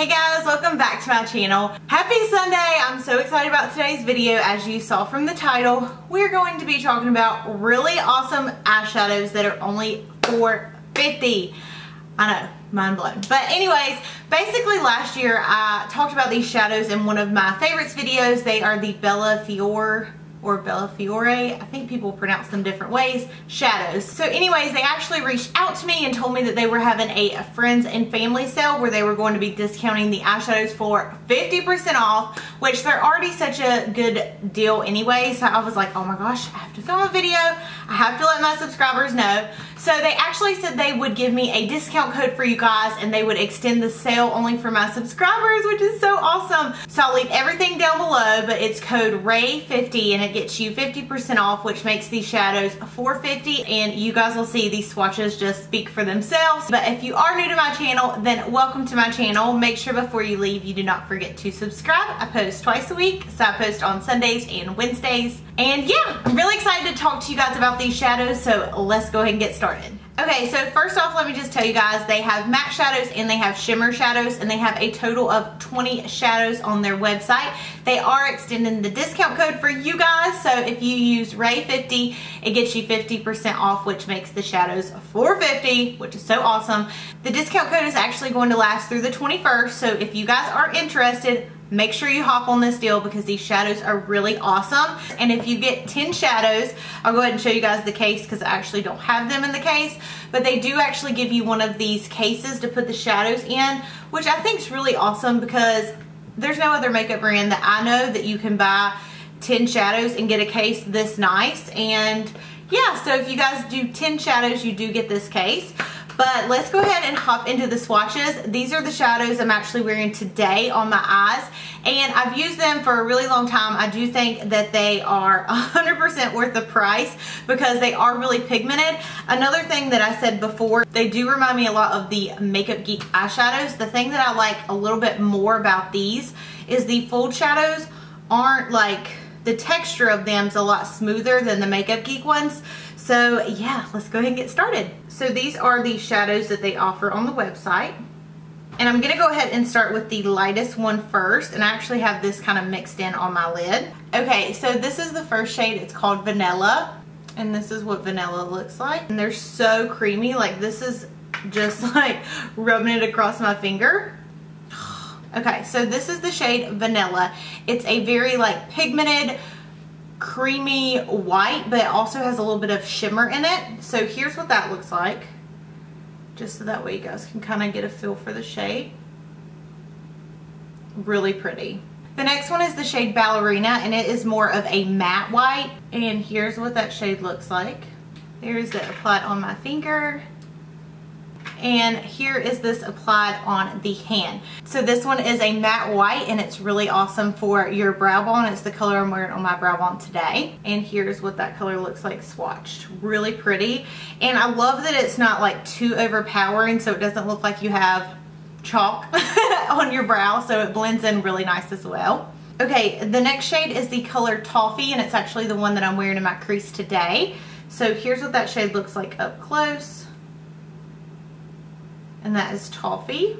Hey guys, welcome back to my channel. Happy Sunday! I'm so excited about today's video. As you saw from the title, we're going to be talking about really awesome eyeshadows that are only $4.50. I know, mind blown. But anyways, basically last year I talked about these shadows in one of my favorites videos. They are the Bella Fiore or Bella Fiore, I think people pronounce them different ways, shadows. So anyways, they actually reached out to me and told me that they were having a, friends and family sale where they were going to be discounting the eyeshadows for 50% off, which they're already such a good deal anyway. So I was like, oh my gosh, I have to film a video. I have to let my subscribers know. So they actually said they would give me a discount code for you guys and they would extend the sale only for my subscribers, which is so awesome. So I'll leave everything down below, but it's code RAE50 and it gets you 50% off, which makes these shadows 450 and you guys will see these swatches just speak for themselves. But if you are new to my channel, then welcome to my channel. Make sure before you leave, you do not forget to subscribe. I post twice a week, so I post on Sundays and Wednesdays. And yeah, I'm really excited to talk to you guys about these shadows, so let's go ahead and get started. Okay, so first off, let me just tell you guys, they have matte shadows and they have shimmer shadows and they have a total of 20 shadows on their website. They are extending the discount code for you guys, so if you use RAE50, it gets you 50% off, which makes the shadows 450 which is so awesome. The discount code is actually going to last through the 21st, so if you guys are interested, make sure you hop on this deal because these shadows are really awesome. And if you get 10 shadows, I'll go ahead and show you guys the case because I actually don't have them in the case, but they do actually give you one of these cases to put the shadows in, which I think is really awesome because there's no other makeup brand that I know that you can buy 10 shadows and get a case this nice. And yeah, so if you guys do 10 shadows, you do get this case. But let's go ahead and hop into the swatches. These are the shadows I'm actually wearing today on my eyes. And I've used them for a really long time. I do think that they are 100% worth the price because they are really pigmented. Another thing that I said before, they do remind me a lot of the Makeup Geek eyeshadows. The thing that I like a little bit more about these is the foiled shadows aren't like the texture of them is a lot smoother than the Makeup Geek ones. So yeah, let's go ahead and get started. So these are the shadows that they offer on the website. And I'm gonna go ahead and start with the lightest one first. And I actually have this kind of mixed in on my lid. Okay, so this is the first shade. It's called Vanilla. And this is what vanilla looks like. And they're so creamy. Like this is just like rubbing it across my finger. Okay, so this is the shade Vanilla. It's a very like pigmented, creamy white, but it also has a little bit of shimmer in it. So here's what that looks like. Just so that way you guys can kind of get a feel for the shade. Really pretty. The next one is the shade Ballerina, and it is more of a matte white. And here's what that shade looks like. There's it applied on my finger and here is this applied on the hand. So this one is a matte white and it's really awesome for your brow bone. It's the color I'm wearing on my brow bone today. And here's what that color looks like swatched. Really pretty. And I love that it's not like too overpowering so it doesn't look like you have chalk on your brow so it blends in really nice as well. Okay, the next shade is the color Toffee and it's actually the one that I'm wearing in my crease today. So here's what that shade looks like up close and that is toffee.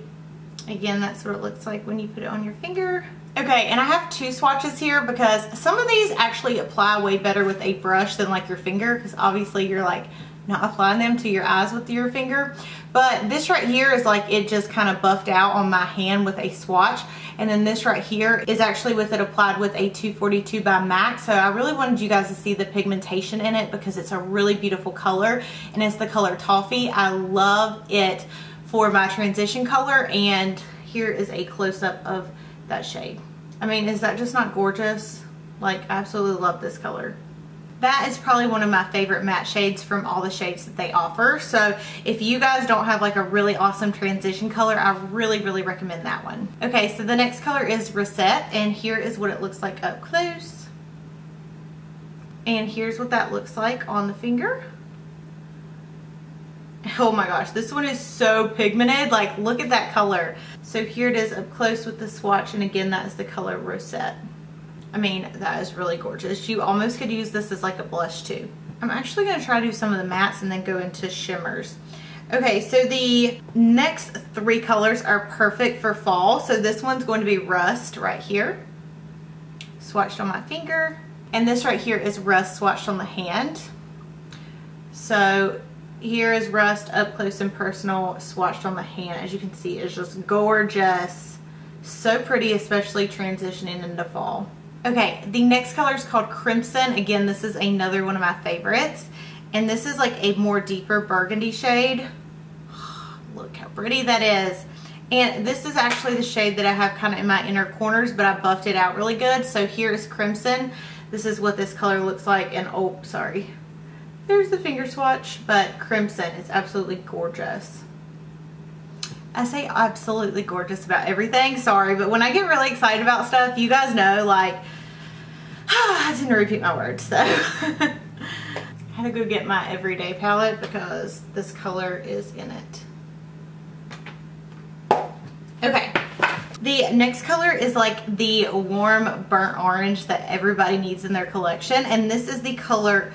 Again, that's what it looks like when you put it on your finger. Okay, and I have two swatches here because some of these actually apply way better with a brush than like your finger because obviously you're like not applying them to your eyes with your finger. But this right here is like it just kind of buffed out on my hand with a swatch. And then this right here is actually with it applied with a 242 by MAC. So I really wanted you guys to see the pigmentation in it because it's a really beautiful color. And it's the color Toffee. I love it for my transition color and here is a close-up of that shade. I mean, is that just not gorgeous? Like, I absolutely love this color. That is probably one of my favorite matte shades from all the shades that they offer. So if you guys don't have like a really awesome transition color, I really, really recommend that one. Okay, so the next color is Rosette, and here is what it looks like up close. And here's what that looks like on the finger. Oh my gosh, this one is so pigmented. Like, look at that color. So here it is up close with the swatch, and again, that is the color Rosette. I mean, that is really gorgeous. You almost could use this as like a blush too. I'm actually going to try to do some of the mattes and then go into shimmers. Okay, so the next three colors are perfect for fall. So this one's going to be Rust right here, swatched on my finger. And this right here is Rust swatched on the hand. So here is Rust up close and personal swatched on the hand. As you can see, it's just gorgeous. So pretty, especially transitioning into fall. Okay, the next color is called Crimson. Again, this is another one of my favorites. And this is like a more deeper burgundy shade. Look how pretty that is. And this is actually the shade that I have kind of in my inner corners, but I buffed it out really good. So here's Crimson. This is what this color looks like. And oh, sorry. There's the finger swatch, but Crimson is absolutely gorgeous. I say absolutely gorgeous about everything. Sorry, but when I get really excited about stuff, you guys know, like, I tend to repeat my words, so. I had to go get my everyday palette because this color is in it. Okay. The next color is like the warm burnt orange that everybody needs in their collection. And this is the color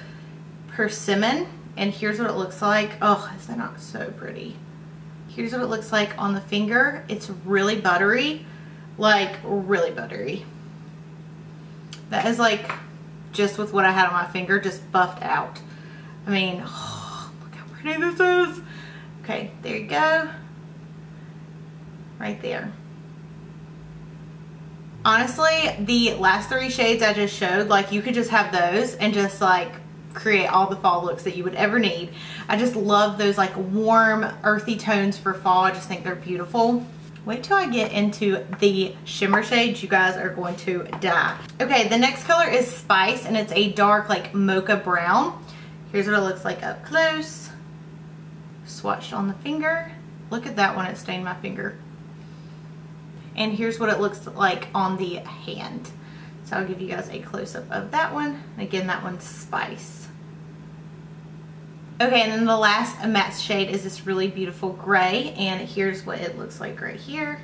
Persimmon. And here's what it looks like. Oh, is that not so pretty? Here's what it looks like on the finger. It's really buttery, like really buttery. That is like just with what I had on my finger, just buffed out. I mean, oh, look how pretty this is. Okay, there you go. Right there. Honestly, the last three shades I just showed, like you could just have those and just like create all the fall looks that you would ever need. I just love those like warm earthy tones for fall. I just think they're beautiful. Wait till I get into the shimmer shades. You guys are going to die. Okay, the next color is Spice and it's a dark like mocha brown. Here's what it looks like up close. Swatched on the finger. Look at that one, it stained my finger. And here's what it looks like on the hand. So I'll give you guys a close-up of that one. Again, that one's Spice. Okay, and then the last matte shade is this really beautiful gray, and here's what it looks like right here.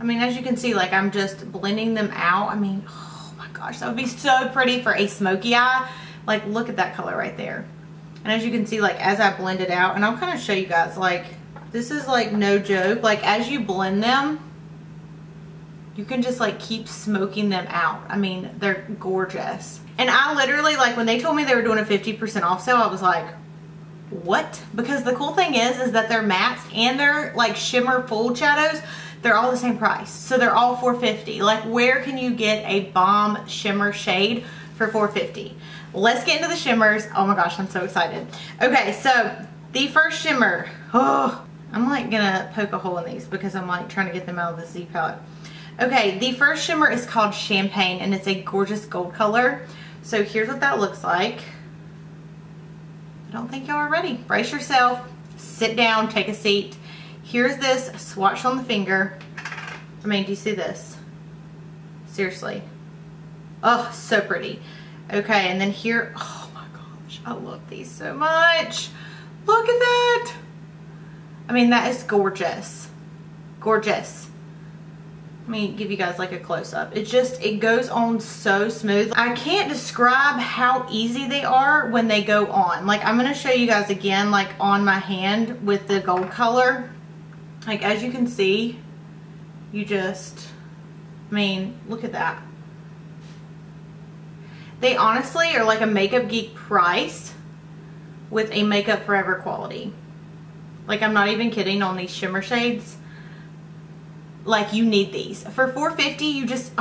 I mean, as you can see, like I'm just blending them out. I mean, oh my gosh, that would be so pretty for a smoky eye. Like, look at that color right there. And as you can see, like as I blend it out, and I'll kind of show you guys, like this is like no joke. Like as you blend them, you can just like keep smoking them out. I mean, they're gorgeous. And I literally, like when they told me they were doing a 50% off sale, I was like, what? Because the cool thing is, is that they're mattes and they're like shimmer full shadows. They're all the same price. So they're all 450. Like where can you get a bomb shimmer shade for 450? Let's get into the shimmers. Oh my gosh, I'm so excited. Okay, so the first shimmer. Oh, I'm like gonna poke a hole in these because I'm like trying to get them out of the Z palette. Okay, the first shimmer is called Champagne and it's a gorgeous gold color. So here's what that looks like. I don't think y'all are ready. Brace yourself, sit down, take a seat. Here's this swatch on the finger. I mean, do you see this? Seriously. Oh, so pretty. Okay, and then here, oh my gosh, I love these so much. Look at that. I mean, that is gorgeous. Gorgeous. Let me give you guys like a close-up. It just, it goes on so smooth. I can't describe how easy they are when they go on. Like, I'm going to show you guys again, like on my hand with the gold color. Like, as you can see, you just, I mean, look at that. They honestly are like a Makeup Geek price with a Makeup Forever quality. Like, I'm not even kidding on these shimmer shades like you need these. For 450 you just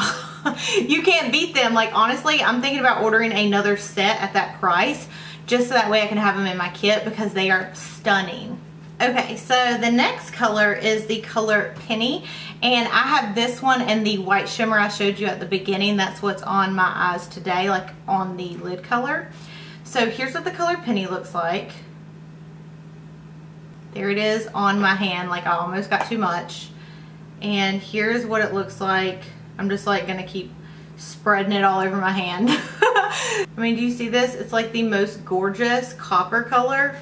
you can't beat them. Like honestly i'm thinking about ordering another set at that price just so that way i can have them in my kit because they are stunning. Okay so the next color is the color penny and i have this one and the white shimmer i showed you at the beginning. That's what's on my eyes today like on the lid color. So here's what the color penny looks like. There it is on my hand like i almost got too much and here's what it looks like. I'm just like gonna keep spreading it all over my hand. I mean, do you see this? It's like the most gorgeous copper color.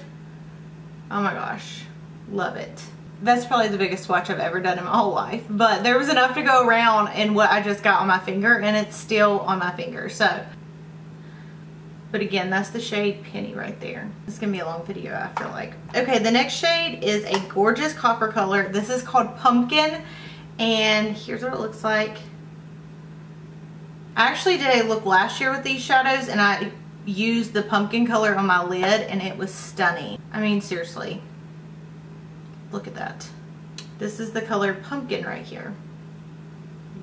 Oh my gosh, love it. That's probably the biggest swatch I've ever done in my whole life, but there was enough to go around in what I just got on my finger and it's still on my finger, so. But again, that's the shade Penny right there. It's gonna be a long video, I feel like. Okay, the next shade is a gorgeous copper color. This is called Pumpkin. And here's what it looks like. I actually did a look last year with these shadows and I used the pumpkin color on my lid and it was stunning. I mean, seriously. Look at that. This is the color pumpkin right here.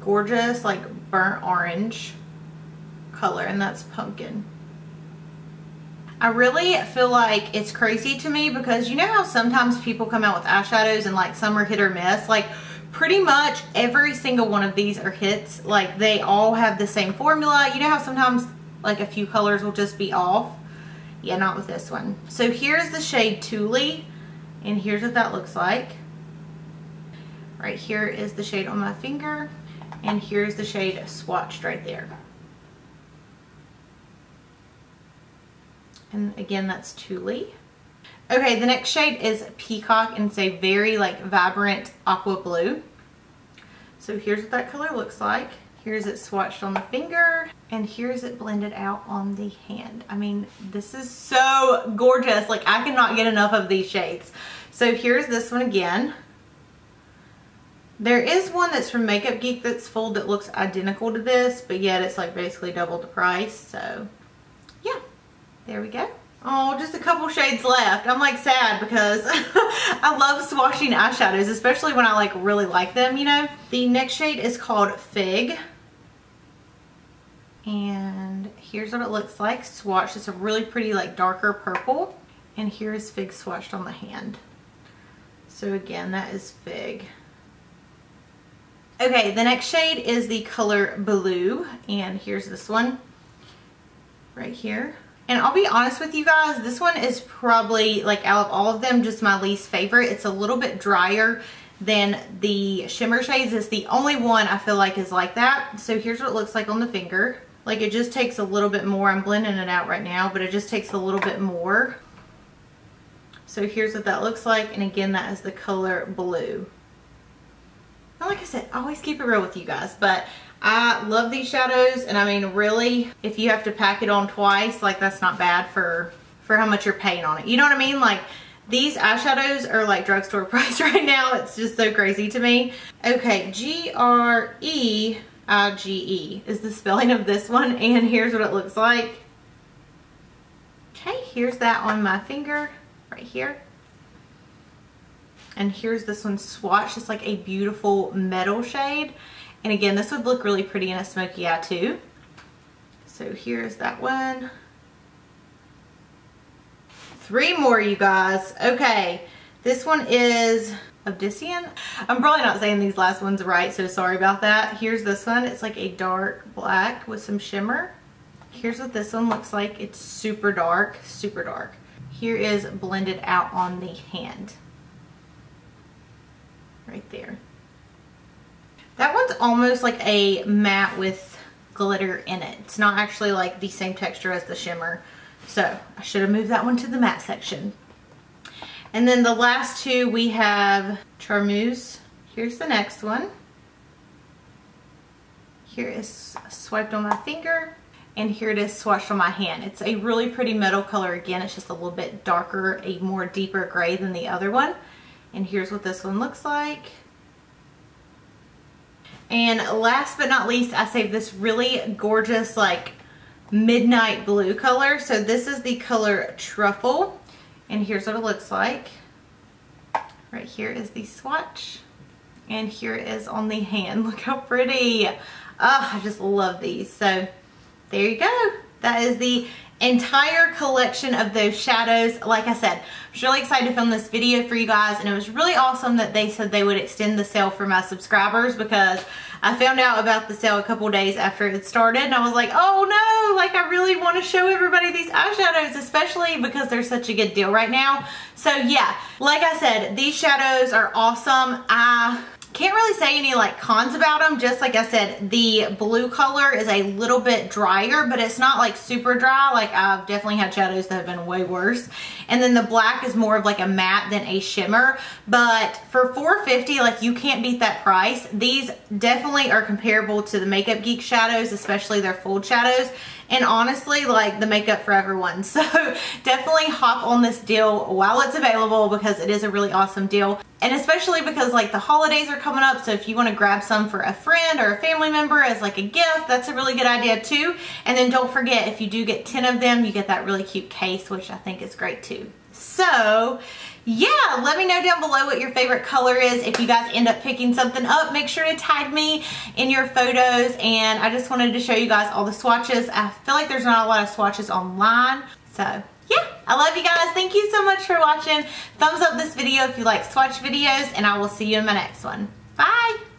Gorgeous, like burnt orange color and that's pumpkin. I really feel like it's crazy to me because you know how sometimes people come out with eyeshadows and like some are hit or miss? Like pretty much every single one of these are hits. Like they all have the same formula. You know how sometimes like a few colors will just be off? Yeah, not with this one. So here's the shade Tule and here's what that looks like. Right here is the shade on my finger and here's the shade swatched right there. And again, that's Tule. Okay, the next shade is Peacock and it's a very like vibrant aqua blue. So here's what that color looks like. Here's it swatched on the finger and here's it blended out on the hand. I mean, this is so gorgeous. Like I cannot get enough of these shades. So here's this one again. There is one that's from Makeup Geek that's full that looks identical to this, but yet it's like basically double the price. So yeah, there we go. Oh, just a couple shades left. I'm like sad because I love swatching eyeshadows, especially when I like really like them, you know. The next shade is called Fig. And here's what it looks like swatched. It's a really pretty like darker purple. And here is Fig swatched on the hand. So again, that is Fig. Okay, the next shade is the color Blue. And here's this one right here. And I'll be honest with you guys, this one is probably, like out of all of them, just my least favorite. It's a little bit drier than the shimmer shades. It's the only one I feel like is like that. So here's what it looks like on the finger. Like it just takes a little bit more. I'm blending it out right now, but it just takes a little bit more. So here's what that looks like. And again, that is the color blue. And like I said, I always keep it real with you guys, but I love these shadows and I mean really if you have to pack it on twice like that's not bad for for how much you're paying on it. You know what I mean? Like these eyeshadows are like drugstore price right now. It's just so crazy to me. Okay G-R-E I-G-E is the spelling of this one and here's what it looks like. Okay here's that on my finger right here. And here's this one swatch. It's like a beautiful metal shade and again, this would look really pretty in a smoky eye too. So here's that one. Three more, you guys. Okay, this one is Obsidian. I'm probably not saying these last ones right, so sorry about that. Here's this one. It's like a dark black with some shimmer. Here's what this one looks like. It's super dark, super dark. Here is blended out on the hand. Right there. That one's almost like a matte with glitter in it. It's not actually like the same texture as the shimmer. So I should have moved that one to the matte section. And then the last two we have Charmeuse. Here's the next one. Here is swiped on my finger and here it is swatched on my hand. It's a really pretty metal color again. It's just a little bit darker, a more deeper gray than the other one. And here's what this one looks like. And last but not least, I saved this really gorgeous like midnight blue color. So this is the color Truffle. And here's what it looks like. Right here is the swatch. And here is on the hand. Look how pretty. Oh, I just love these. So there you go. That is the entire collection of those shadows. Like I said, I was really excited to film this video for you guys and it was really awesome that they said they would extend the sale for my subscribers because I found out about the sale a couple days after it started and I was like, oh no, like I really want to show everybody these eyeshadows, especially because they're such a good deal right now. So yeah, like I said, these shadows are awesome. I can't really say any like cons about them. Just like I said, the blue color is a little bit drier, but it's not like super dry. Like I've definitely had shadows that have been way worse. And then the black is more of like a matte than a shimmer. But for 450 like you can't beat that price. These definitely are comparable to the Makeup Geek shadows, especially their foiled shadows and honestly like the Makeup Forever one. So definitely hop on this deal while it's available because it is a really awesome deal. And especially because like the holidays are coming up, so if you want to grab some for a friend or a family member as like a gift, that's a really good idea too. And then don't forget, if you do get 10 of them, you get that really cute case, which I think is great too. So yeah, let me know down below what your favorite color is. If you guys end up picking something up, make sure to tag me in your photos. And I just wanted to show you guys all the swatches. I feel like there's not a lot of swatches online. So yeah, I love you guys. Thank you so much for watching. Thumbs up this video if you like swatch videos and I will see you in my next one. Bye.